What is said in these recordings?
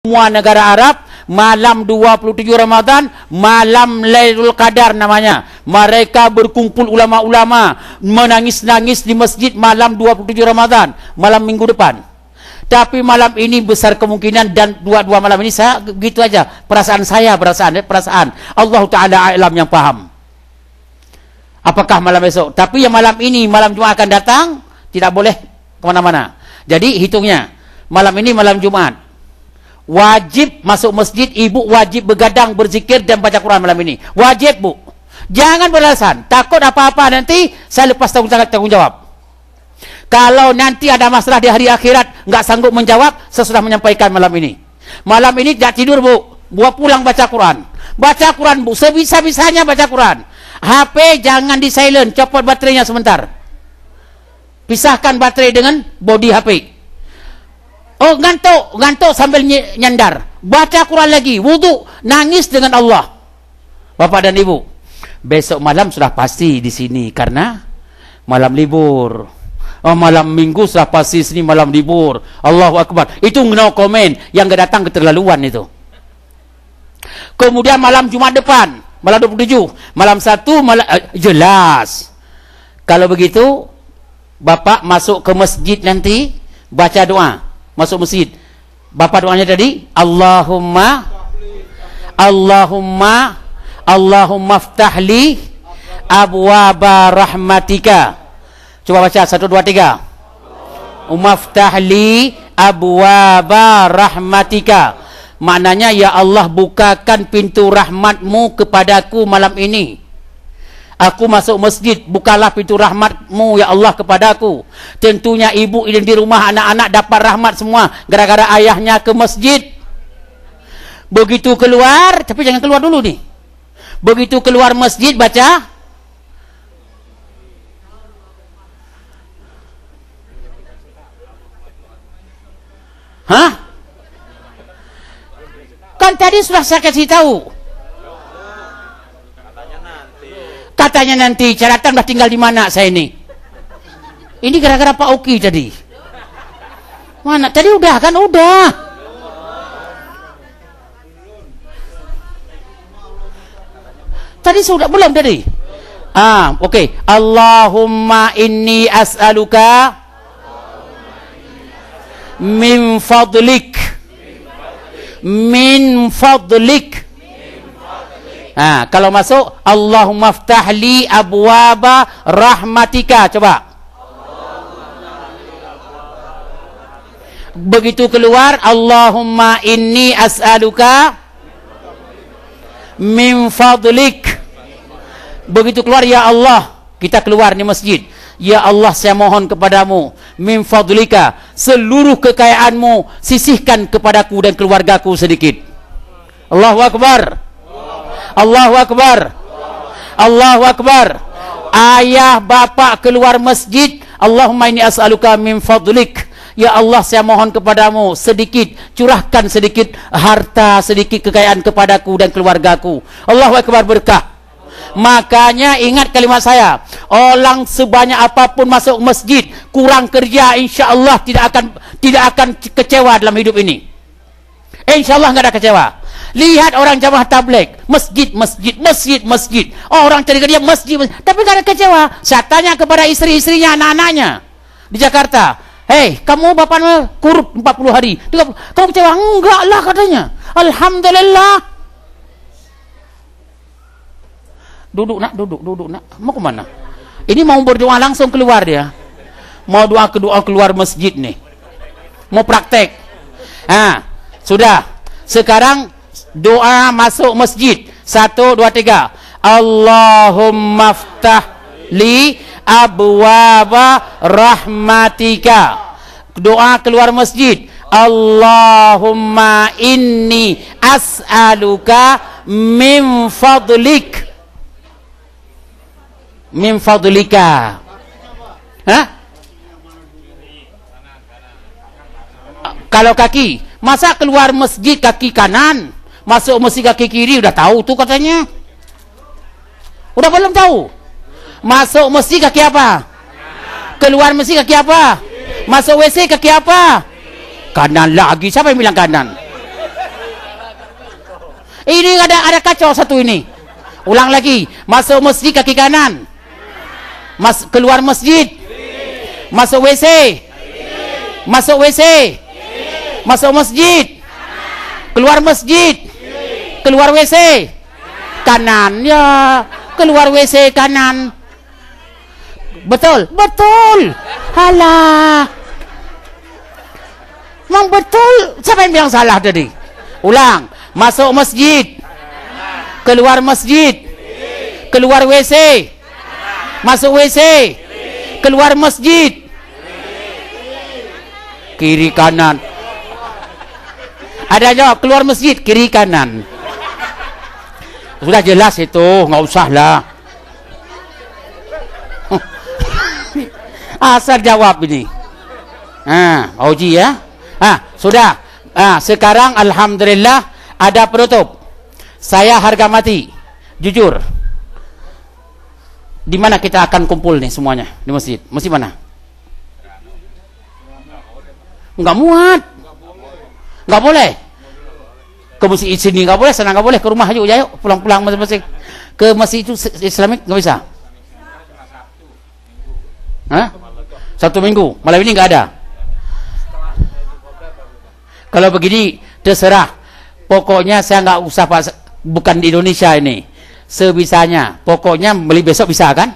semua negara Arab malam 27 Ramadan malam Lailul Qadar namanya. Mereka berkumpul ulama-ulama menangis-nangis di masjid malam 27 Ramadan malam minggu depan. Tapi malam ini besar kemungkinan dan dua-dua malam ini saya begitu aja. Perasaan saya perasaan perasaan. Allah taala alam yang paham apakah malam esok? Tapi yang malam ini malam Jumat akan datang tidak boleh ke mana-mana jadi hitungnya malam ini malam Jumat wajib masuk masjid ibu wajib begadang berzikir dan baca Quran malam ini. Wajib bu. Jangan beralasan. Takut apa-apa nanti saya lepas tanggung jawab, tanggung jawab kalau nanti ada masalah di hari akhirat nggak sanggup menjawab sesudah menyampaikan malam ini. Malam ini tidak tidur bu. Buat pulang baca Quran. Baca Quran bu. Sebisa-bisanya baca Quran. HP jangan di silent. Copot baterainya sebentar. Pisahkan baterai dengan body HP Oh ngantuk, ngantuk sambil nyandar. Baca Quran lagi, wudu, nangis dengan Allah. Bapak dan Ibu, besok malam sudah pasti di sini karena malam libur. Oh, malam minggu sudah pasti sini malam libur. Allahu Akbar. Itu no komen yang gak datang keterlaluan itu. Kemudian malam Jumat depan, malam 27, malam 1 malam uh, jelas. Kalau begitu, Bapak masuk ke masjid nanti baca doa masuk masjid. Bapa doanya tadi, Allahumma Allahumma Allahumma ftahli abwaba rahmatika. Coba baca satu dua tiga. Umaftahli abwaba rahmatika. Maknanya ya Allah bukakan pintu rahmatmu kepadaku malam ini. Aku masuk masjid, bukalah pintu rahmatmu ya Allah kepadaku. Tentunya ibu yang di rumah anak-anak dapat rahmat semua gara-gara ayahnya ke masjid. Begitu keluar, tapi jangan keluar dulu nih. Begitu keluar masjid baca Hah? Kan tadi sudah saya kasih tahu. Katanya nanti catatan dah tinggal di mana saya ini ini gara-gara Pak Oki tadi. Mana tadi udah kan? Udah. Tadi sudah belum tadi? Ah oke okay. Allahumma inni as'aluka min fadlik. Min fadlik Ha, kalau masuk Allahumma ftahli abwaba rahmatika. Coba. Begitu keluar Allahumma inni as'aluka min fadlik. Begitu keluar ya Allah, kita keluar di masjid. Ya Allah saya mohon kepadamu min fadlika seluruh kekayaanmu sisihkan kepadaku dan keluargaku sedikit. Allahu akbar. Allahu Akbar. Allahu Akbar. Ayah bapa keluar masjid Allahumma ini as'aluka min fadlik. Ya Allah saya mohon kepadamu sedikit curahkan sedikit harta sedikit kekayaan kepadaku dan keluargaku. Allahu Akbar berkah. Makanya ingat kalimat saya Orang sebanyak apapun masuk masjid Kurang kerja insya Allah tidak akan tidak akan kecewa dalam hidup ini. Insya Allah tidak ada kecewa Lihat orang jamaah tablik, masjid, masjid, masjid, masjid. Oh, orang cari dia masjid, masjid. Tapi kan kecewa. Saya tanya kepada istri-istrinya, anak-anaknya di Jakarta. Hei, kamu bapak kurut 40 hari. 30. Kamu kecewa? Enggak lah katanya. Alhamdulillah. Duduk nak, duduk, duduk nak. Mau ke mana? Ini mau berdoa langsung keluar dia. Mau doa kedua keluar masjid nih. Mau praktek. Ah, sudah. Sekarang doa masuk masjid. Satu dua tiga. Allahumma ftah li abwaba rahmatika. Doa keluar masjid. Allahumma inni as'aluka min fadlik. Min fadlika. Ha kalau kaki. Masa keluar masjid kaki kanan Masuk masjid kaki kiri udah tahu tu katanya. Udah belum tahu? Masuk masjid kaki apa? Keluar masjid kaki apa? Masuk WC kaki apa? Kanan lagi. Siapa yang bilang kanan? Ini ada ada kacau satu ini. Ulang lagi. Masuk masjid kaki kanan. Mas keluar masjid. Masuk WC. Masuk WC. Masuk masjid. Keluar masjid. Keluar WC. Kanan ya. Keluar WC kanan. Betul? Betul. Halah. Memang betul. Siapa yang bilang salah tadi? Ulang. Masuk masjid. Keluar masjid. Keluar WC. Masuk WC. Keluar masjid. Kiri kanan. Ada jawab keluar masjid kiri kanan. Sudah jelas itu, enggak usahlah. Asal jawab ini. Ha, Oji ya. Ha, sudah. Ha, sekarang alhamdulillah ada penutup. Saya harga mati. Jujur. Di mana kita akan kumpul nih semuanya di masjid? Masjid mana? Enggak muat. Enggak boleh. Ke masjid sini enggak boleh, sana enggak boleh. Ke rumah ya yuk, pulang-pulang masing-masing. Ke masjid itu Islamik enggak bisa. Hah? Satu minggu. Malam ini enggak ada. Kalau begini, terserah. Pokoknya saya enggak usah pak, bukan di Indonesia ini. Sebisanya. Pokoknya beli besok bisa kan?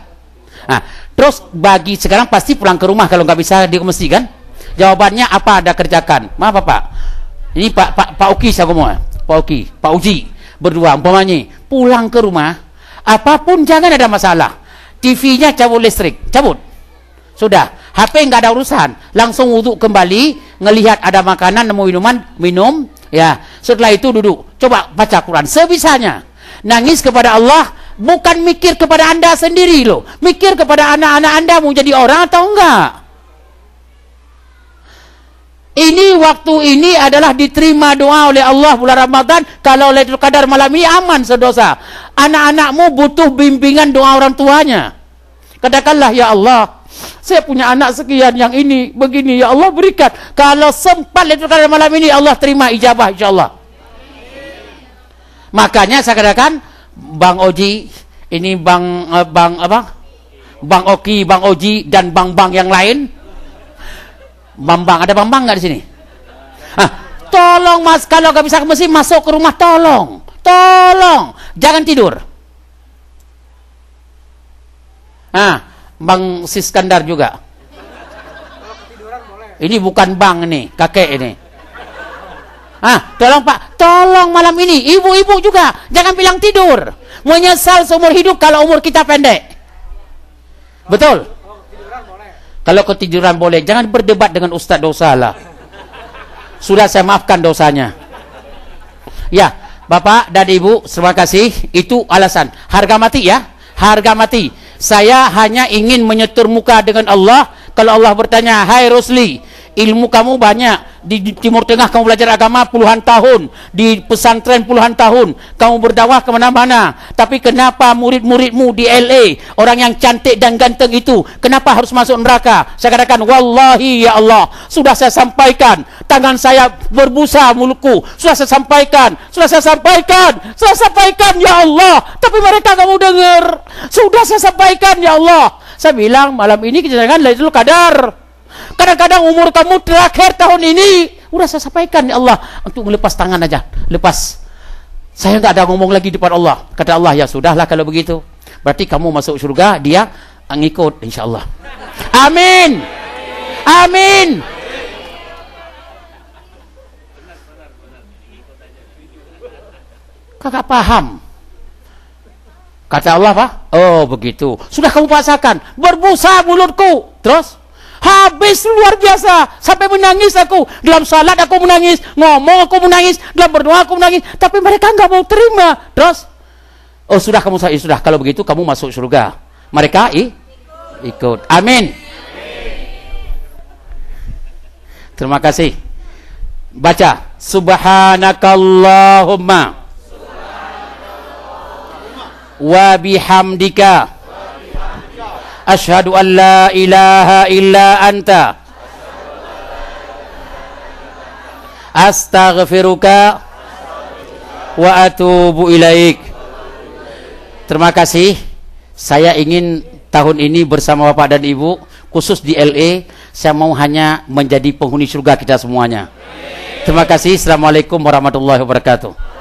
Nah, terus bagi sekarang pasti pulang ke rumah kalau enggak bisa di mesti kan? Jawabannya apa ada kerjakan? Maaf Pak. Ini Pak Pak Pak Uki saya ngomong. Pak Uki, Pak Uji berdua umpamanya pulang ke rumah apapun jangan ada masalah. TV-nya cabut listrik, cabut. Sudah, HP enggak ada urusan. Langsung wuduk kembali, ngelihat ada makanan, nemu minuman, minum. Ya, setelah itu duduk. Coba baca Quran sebisanya. Nangis kepada Allah, bukan mikir kepada anda sendiri loh. Mikir kepada anak-anak anda mau jadi orang atau enggak. Ini waktu ini adalah diterima doa oleh Allah bulan Ramadan. Kalau Lailatul Qadar malam ini aman sedosa. Anak-anakmu butuh bimbingan doa orang tuanya. Katakanlah ya Allah, saya punya anak sekian yang ini begini ya Allah berikan kalau sempat itu pada malam ini Allah terima ijabah insyaallah makanya saya katakan Bang Oji ini Bang uh, Bang apa Bang Oki Bang Oji dan Bang-bang yang lain Bang-bang ada Bang-bang enggak di sini ah, tolong Mas kalau enggak bisa ke mesin masuk ke rumah tolong tolong jangan tidur ah Bang Siskandar juga. Ini bukan bang ini, kakek ini. Ah, tolong Pak, tolong malam ini ibu-ibu juga jangan bilang tidur. Menyesal seumur hidup kalau umur kita pendek. Betul? Kalau ketiduran boleh, jangan berdebat dengan ustaz dosa lah. Sudah saya maafkan dosanya. Ya, Bapak dan Ibu, terima kasih. Itu alasan. Harga mati ya. Harga mati saya hanya ingin menyetur muka dengan Allah kalau Allah bertanya hai Rosli ilmu kamu banyak. Di, di Timur Tengah kamu belajar agama puluhan tahun. Di pesantren puluhan tahun. Kamu berdakwah ke mana-mana. Tapi kenapa murid-muridmu di LA orang yang cantik dan ganteng itu kenapa harus masuk neraka? Saya katakan wallahi ya Allah sudah saya sampaikan. Tangan saya berbusa mulutku. Sudah saya sampaikan. Sudah saya sampaikan. Sudah saya sampaikan ya Allah. Tapi mereka kamu dengar. Sudah saya sampaikan ya Allah. Saya bilang malam ini kita jangan Lailatul Qadar Kadang-kadang umur kamu terakhir tahun ini, udah saya sampaikan ya Allah untuk melepas tangan aja, lepas. Saya enggak ada ngomong lagi depan Allah. Kata Allah, ya sudahlah kalau begitu. Berarti kamu masuk surga, dia ngikut insyaallah. Amin. Amin. Kakak paham. Kata Allah apa? Oh begitu. Sudah kamu pasakan. Berbusa mulutku. Terus? Habis luar biasa. Sampai menangis aku. Dalam salat aku menangis. Ngomong aku menangis. Dalam berdoa aku menangis. Tapi mereka enggak mau terima. Terus oh sudah kamu saya sudah. Kalau begitu kamu masuk surga. Mereka i, ikut. Amin. Terima kasih. Baca. Subhanakallahumma. Wa bihamdika asyhadu an la ilaha illa anta. Astaghfiruka wa atubu ilaik. Terima kasih. Saya ingin tahun ini bersama Bapak dan Ibu khusus di LA saya mau hanya menjadi penghuni surga kita semuanya. Terima kasih. Assalamualaikum warahmatullahi wabarakatuh.